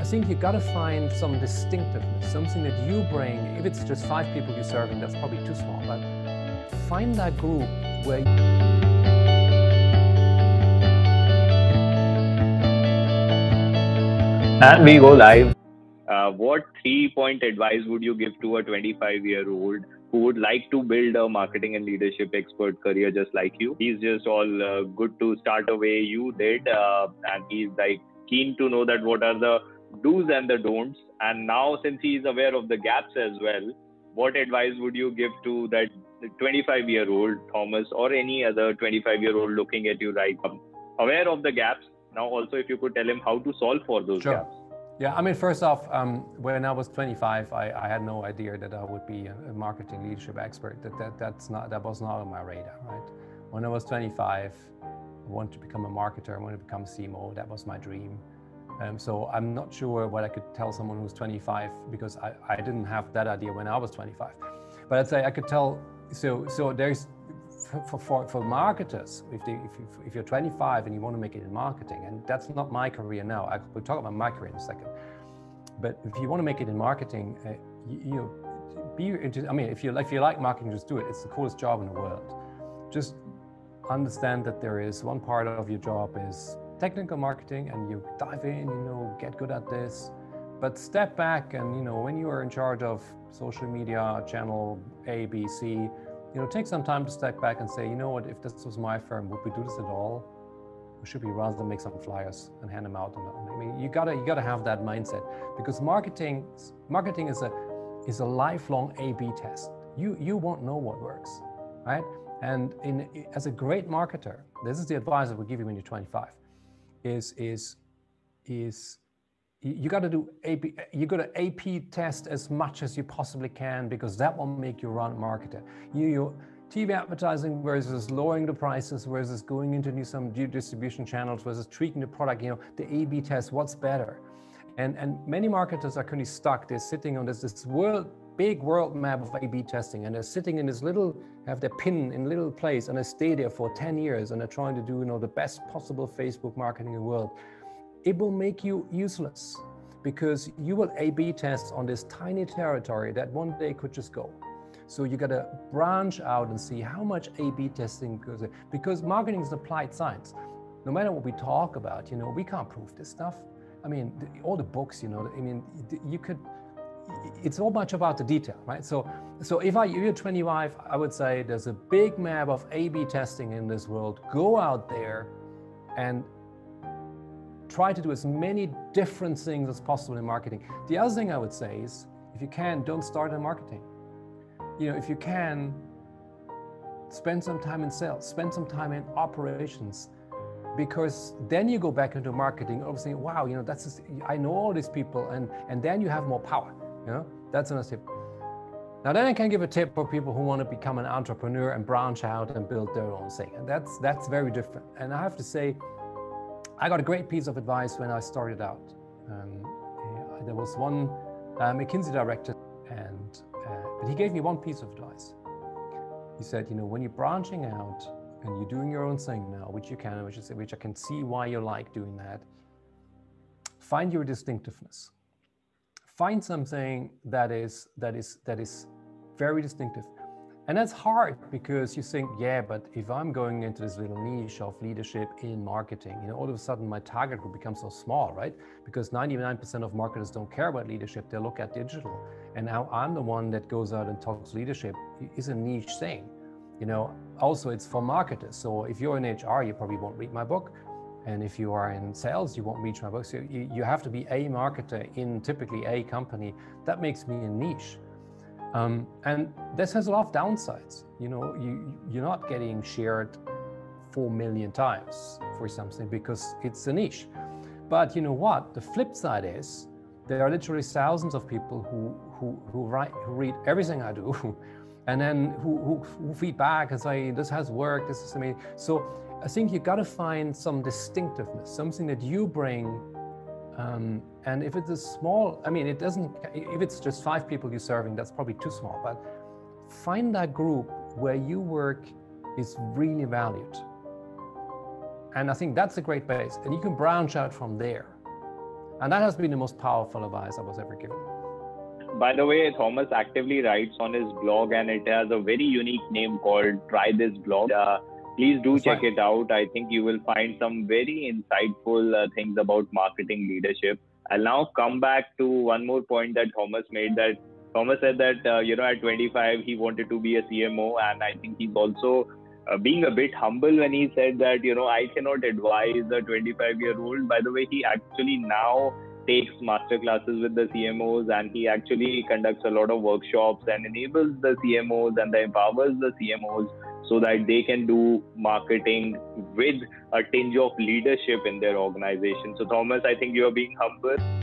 I think you got to find some distinctiveness, something that you bring. If it's just five people you're serving, that's probably too small, but find that group where. And we go live. Uh, what three point advice would you give to a 25 year old who would like to build a marketing and leadership expert career just like you? He's just all uh, good to start a way you did, uh, and he's like keen to know that what are the do's and the don'ts. And now, since he is aware of the gaps as well, what advice would you give to that 25 year old Thomas or any other 25 year old looking at you right now? Aware of the gaps. Now, also, if you could tell him how to solve for those Sure. gaps. Yeah, I mean, first off, um, when I was 25, I, I had no idea that I would be a, marketing leadership expert. That, that that's not that was not on my radar, right? When I was 25, I wanted to become a marketer. I wanted to become CMO. That was my dream. Um, so I'm not sure what I could tell someone who's 25 because I, I didn't have that idea when I was 25. But I'd say I could tell. So so there's for, for, for marketers, if, they, if, if you're 25 and you want to make it in marketing, and that's not my career now, I will talk about my career in a second. But if you want to make it in marketing, uh, you, you know, be into, I mean, if you, if you like marketing, just do it. It's the coolest job in the world. Just understand that there is one part of your job is technical marketing and you dive in, you know, get good at this. But step back and, you know, when you are in charge of social media channel A, B, C, you know, take some time to step back and say, you know what, if this was my firm, would we do this at all? Or should we rather make some flyers and hand them out? Uh, I mean, you gotta you gotta have that mindset because marketing marketing is a is a lifelong A/B test. You you won't know what works, right? And in as a great marketer, this is the advice that we give you when you're 25, is is is you got to do A/B, you got to A/B test as much as you possibly can because that will make you run marketer. You, you TV advertising versus lowering the prices versus going into new some new distribution channels versus tweaking the product. You know the A/B test. What's better? And and many marketers are currently stuck. They're sitting on this this world big world map of A/B testing, and they're sitting in this little have their pin in little place, and they stay there for 10 years, and they're trying to do you know the best possible Facebook marketing in the world it will make you useless because you will A-B test on this tiny territory that one day could just go. So you got to branch out and see how much A-B testing goes in because marketing is applied science. No matter what we talk about, you know, we can't prove this stuff. I mean, all the books, you know, I mean, you could. It's all much about the detail, right? So, so if I you're 25, I would say there's a big map of A/B testing in this world. Go out there, and try to do as many different things as possible in marketing. The other thing I would say is if you can, don't start in marketing. You know, if you can, spend some time in sales, spend some time in operations, because then you go back into marketing, obviously, wow, you know, that's just, I know all these people, and and then you have more power. You know, that's another tip. Now, then I can give a tip for people who want to become an entrepreneur and branch out and build their own thing, and that's that's very different. And I have to say, I got a great piece of advice when I started out. Um, there was one uh, McKinsey director, and uh, but he gave me one piece of advice. He said, you know, when you're branching out and you're doing your own thing now, which you can, which is which I can see why you like doing that. Find your distinctiveness. Find something that is that is that is very distinctive. And that's hard because you think, yeah, but if I'm going into this little niche of leadership in marketing, you know, all of a sudden my target will become so small, right? Because 99% of marketers don't care about leadership, they look at digital. And now I'm the one that goes out and talks leadership is a niche thing. You know, also it's for marketers. So if you're in HR, you probably won't read my book. And if you are in sales, you won't reach my book. So you, you have to be a marketer in typically a company. That makes me a niche. Um, and this has a lot of downsides. You know, you, you're not getting shared four million times for something because it's a niche. But you know what? The flip side is there are literally thousands of people who who who write who read everything I do, and then who who, who feed back and say this has worked, this is amazing. So I think you got to find some distinctiveness, something that you bring um, and if it's a small, I mean, it doesn't, if it's just five people you're serving, that's probably too small. But find that group where you work is really valued. And I think that's a great base. And you can branch out from there. And that has been the most powerful advice I was ever given. By the way, Thomas actively writes on his blog, and it has a very unique name called Try This Blog. Uh, please do That's check right. it out. I think you will find some very insightful uh, things about marketing leadership. I'll now come back to one more point that Thomas made that Thomas said that uh, you know at 25 he wanted to be a CMO, and I think he's also uh, being a bit humble when he said that you know I cannot advise a 25 year old. By the way, he actually now takes master classes with the CMOs and he actually conducts a lot of workshops and enables the CMOs and empowers the CMOs so that they can do marketing with a tinge of leadership in their organization. So, Thomas, I think you are being humble.